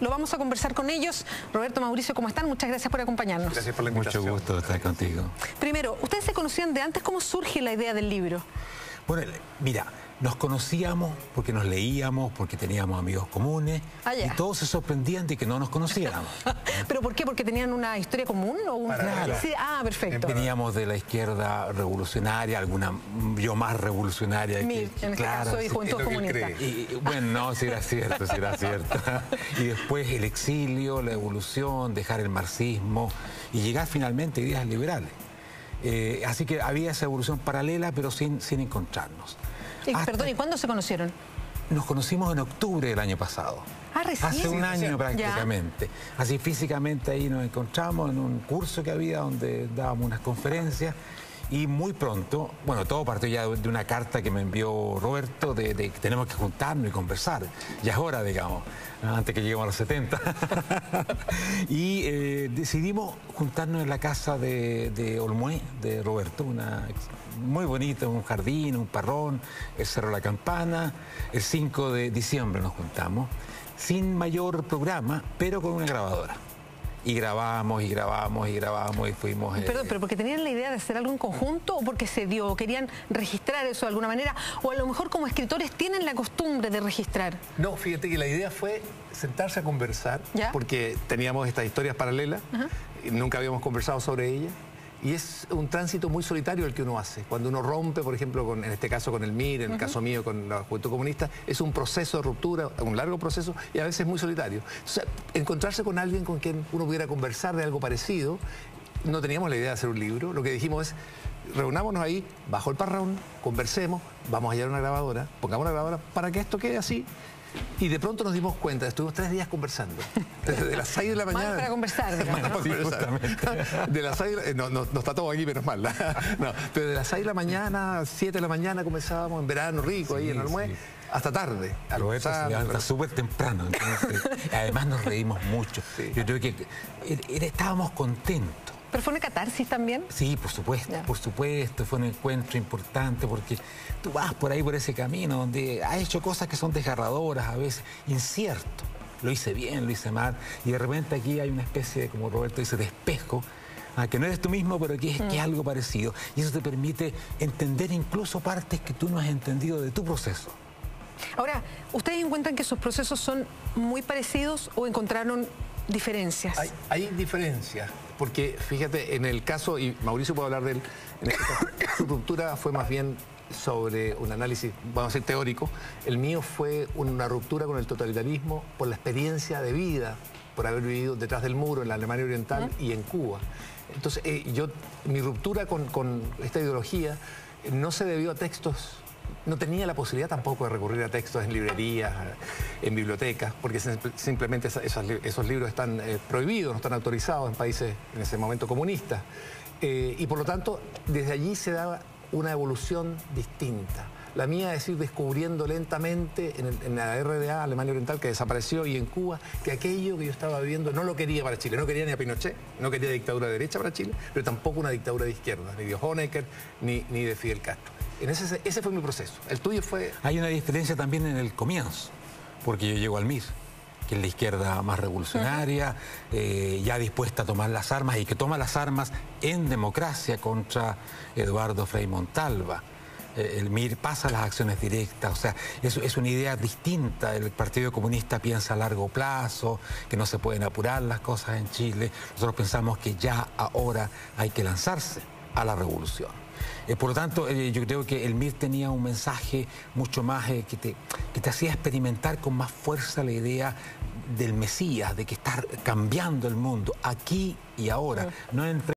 Lo vamos a conversar con ellos. Roberto, Mauricio, ¿cómo están? Muchas gracias por acompañarnos. Gracias por la invitación. Mucho gusto estar contigo. Primero, ¿ustedes se conocían de antes? ¿Cómo surge la idea del libro? Bueno, mira, nos conocíamos porque nos leíamos, porque teníamos amigos comunes Ah, y todos se sorprendían de que no nos conociéramos. ¿Pero por qué? ¿Porque tenían una historia común? O un... Claro. Sí, ah, perfecto. Veníamos de la izquierda revolucionaria, alguna yo más revolucionaria. que- en este caso, y. Juventud Comunista. cree. Y, y, bueno, no, si era cierto, si era cierto. Y después el exilio, la evolución, dejar el marxismo y llegar finalmente a ideas liberales. Eh, así que había esa evolución paralela, pero sin, sin encontrarnos. Y, Hasta- perdón, ¿y cuándo se conocieron? Nos conocimos en octubre del año pasado. Ah, recién. Hace un año prácticamente. Así físicamente ahí nos encontramos en un curso que había donde dábamos unas conferencias y muy pronto, bueno, todo partió ya de una carta que me envió Roberto de, que tenemos que juntarnos y conversar. Ya es hora, digamos, antes que lleguemos a los 70. y eh, decidimos juntarnos en la casa de, de Olmué, de Roberto, una muy bonita, un jardín, un parrón, el Cerro La Campana. El 5 de diciembre nos juntamos, sin mayor programa, pero con una grabadora. Y grabamos y grabamos y grabamos y fuimos... eh, Perdón, pero porque tenían la idea de hacer algo en conjunto o porque se dio, o querían registrar eso de alguna manera, o a lo mejor como escritores tienen la costumbre de registrar. No, fíjate que la idea fue sentarse a conversar, ¿Ya? porque teníamos estas historias paralelas, y nunca habíamos conversado sobre ellas, y es un tránsito muy solitario el que uno hace. Cuando uno rompe, por ejemplo, con, en este caso con el MIR, en el caso mío con la Juventud Comunista, es un proceso de ruptura, un largo proceso, y a veces muy solitario. Entonces, encontrarse con alguien con quien uno pudiera conversar de algo parecido, no teníamos la idea de hacer un libro, lo que dijimos es, reunámonos ahí, bajo el parrón, conversemos, vamos a llevar una grabadora, pongamos una grabadora para que esto quede así. Y de pronto nos dimos cuenta, estuvimos tres días conversando. Desde las 6 de la mañana. para conversar, digamos, ¿no? para conversar. De las 6 de la- eh, no, no, no está todo aquí, menos mal. No, pero de las 6 de la mañana, 7 de la mañana comenzábamos en verano rico ahí Sí, en Almué, sí. hasta tarde. Roberto se levanta súper temprano, entonces, además nos reímos mucho. Sí. Yo creo que era- era- estábamos contentos. Pero fue una catarsis también. Sí, por supuesto, por supuesto, fue un encuentro importante porque tú vas por ahí, por ese camino donde has hecho cosas que son desgarradoras, a veces incierto. Lo hice bien, lo hice mal, y de repente aquí hay una especie, de, como Roberto dice, de espejo, ah, que no eres tú mismo, pero que es, que es algo parecido. Y eso te permite entender incluso partes que tú no has entendido de tu proceso. Ahora, ¿ustedes encuentran que sus procesos son muy parecidos o encontraron diferencias? Hay, hay diferencias, porque fíjate, en el caso, y Mauricio puede hablar de él, en este caso, su ruptura fue más bien sobre un análisis, vamos a decir, teórico. El mío fue una ruptura con el totalitarismo por la experiencia de vida, por haber vivido detrás del muro en la Alemania Oriental y en Cuba. Entonces, eh, yo, mi ruptura con, con esta ideología eh, no se debió a textos no tenía la posibilidad tampoco de recurrir a textos en librerías, en bibliotecas, porque sim- simplemente esos, li- esos libros están eh, prohibidos, no están autorizados en países en ese momento comunistas. Eh, y por lo tanto, desde allí se daba una evolución distinta. La mía es ir descubriendo lentamente en, la RDA, Alemania Oriental, que desapareció, y en Cuba, que aquello que yo estaba viviendo no lo quería para Chile. No quería ni a Pinochet, no quería dictadura de derecha para Chile, pero tampoco una dictadura de izquierda, ni de Honecker, ni de Fidel Castro. En ese, ese fue mi proceso. El tuyo fue Hay una diferencia también en el comienzo, porque yo llego al MIR, que es la izquierda más revolucionaria, eh, ya dispuesta a tomar las armas y que toma las armas en democracia contra Eduardo Frei Montalva. Eh, El MIR pasa a las acciones directas, o sea, es, es una idea distinta. El Partido Comunista piensa a largo plazo, que no se pueden apurar las cosas en Chile. Nosotros pensamos que ya ahora hay que lanzarse a la revolución. Eh, por lo tanto, eh, yo creo que el MIR tenía un mensaje mucho más eh, que, te, que te hacía experimentar con más fuerza la idea del Mesías, de que está cambiando el mundo aquí y ahora, no en